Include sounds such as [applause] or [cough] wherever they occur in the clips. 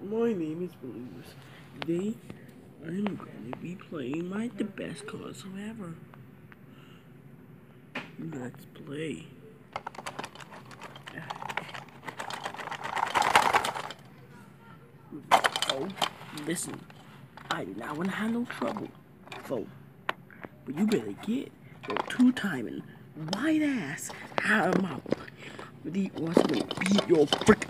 My name is Blues. Today, I'm going to be playing my the best console ever. Let's play. Oh, listen, I do not want to have no trouble, so, but you better get your two-timing white ass out of my way. The to beat your frick.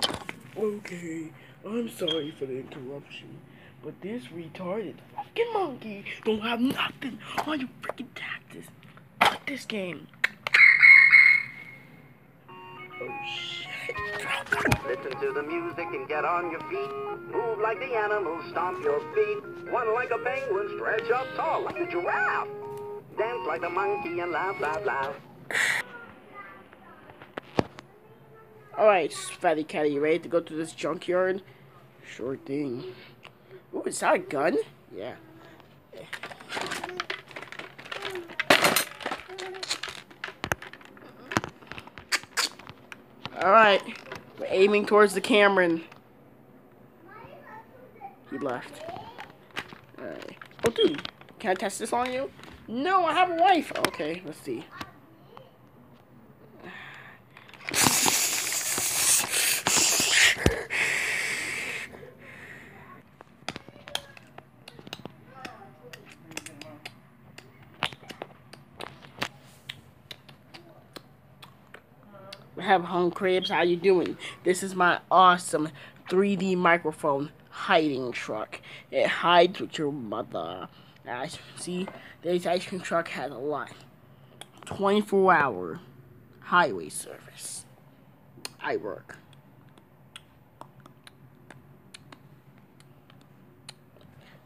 Okay, I'm sorry for the interruption, but this retarded fucking monkey don't have nothing on your freaking taxes. Fuck this game. Oh shit. Listen to the music and get on your feet. Move like the animals, stomp your feet. One like a penguin, stretch up tall like a giraffe. Dance like a monkey and laugh, laugh, laugh. Alright, Fatty Catty, you ready to go to this junkyard? Sure thing. Ooh, is that a gun? Yeah. Alright, we're aiming towards the Cameron. He left. Alright. Oh, dude, can I test this on you? No, I have a wife. Okay, let's see. Have home cribs how you doing? This is my awesome 3d microphone hiding truck. It hides with your mother. As you see this ice cream truck has a lot. 24 hour highway service. I work.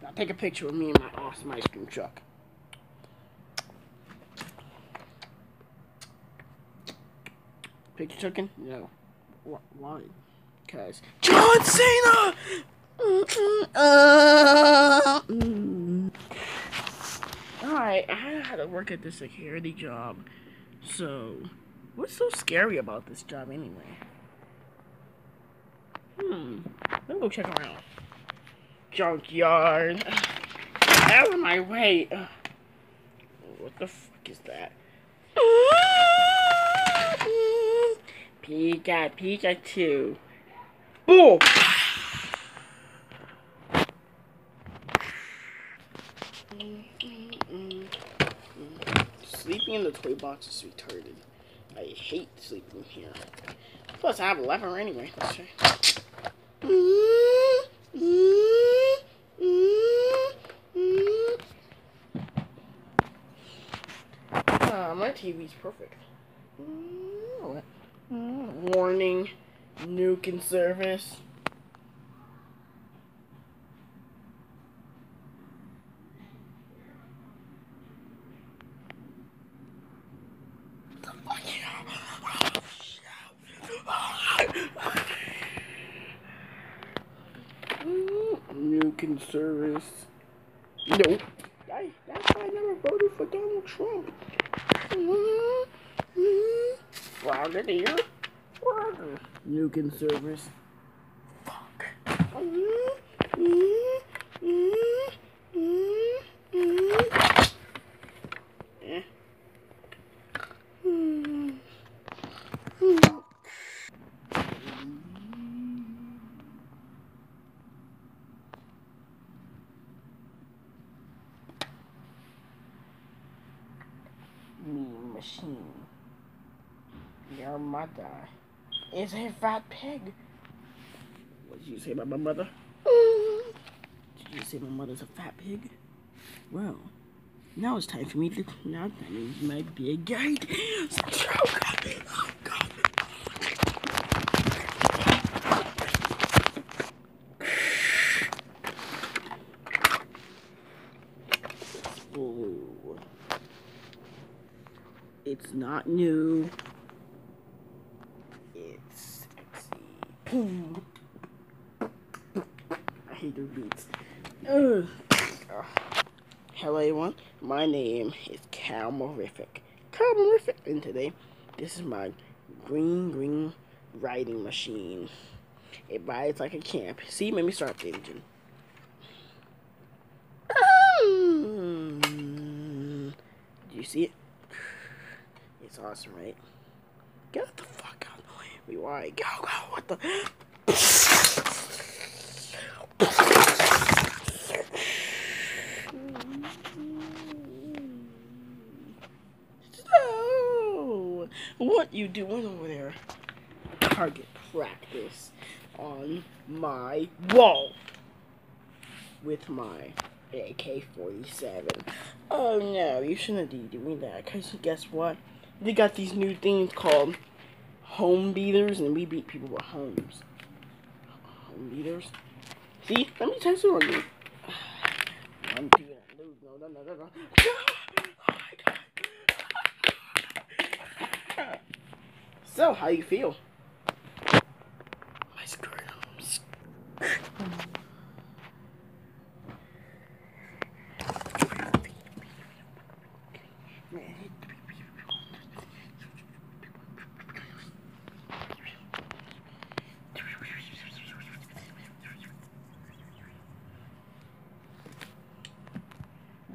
Now take a picture of me and my awesome ice cream truck Picture taken? No. Why? Because John Cena. Uh, Alright, I had to work at the security job. So, what's so scary about this job anyway? Hmm. Let me go check around. Junkyard. [sighs] Out of my way. What the fuck is that? Pika Pikachu. Boom! Sleeping in the toy box is retarded. I hate sleeping here. Plus, I have a lever anyway. Let's try. Uh, my TV's perfect. What? Warning, nuke in service. Nuke service. Nope. I, that's why I never voted for Donald Trump. Frogadier? Frogger. Nuke in servers. Fuck. Mean machine. Your mother is a fat pig. What did you say about my mother? Did you say my mother's a fat pig? Well, now it's time for me to now that means my big gate. Oh God! Oh. It's not new. It's boom. I hate the beats. Ugh. Hello everyone, my name is Calmorific. Calmorific, and today this is my green green writing machine. It rides like a champ. See, let me start the engine. Um, do you see it? It's awesome, right? Get the why? Go, go, what the? What you doing over there? Target practice on my wall with my AK-47. Oh no, you shouldn't be doing that, because guess what? They got these new things called home beaters, and we beat people with homes. Home beaters? See? Let me on you. One, [sighs] two, no, no, no, no, no. [sighs] Oh my god. [sighs] So, how you feel? My scrums.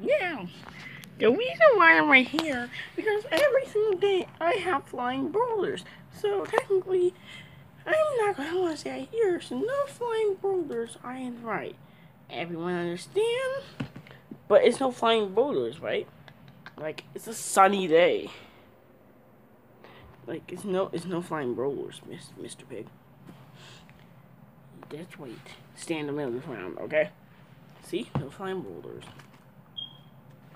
Yeah. The reason why I'm right here, because every single day I have flying boulders. So technically, I'm not gonna want to say I hear, so no flying boulders, I right. Everyone understand? But it's no flying boulders, right? Like, it's a sunny day. Like, it's no, it's no flying boulders, Miss, Mr. Pig. Just wait. Stay in the middle of the round, okay? See? No flying boulders.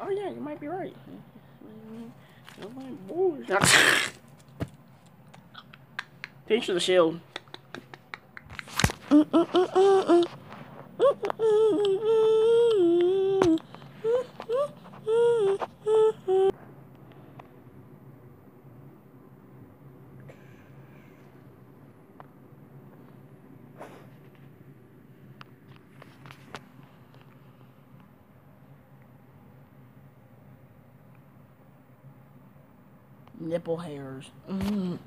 Oh yeah, you might be right. No flying boulders. Thanks for the shield. Mm, mm, mm, Nipple hairs. Mm.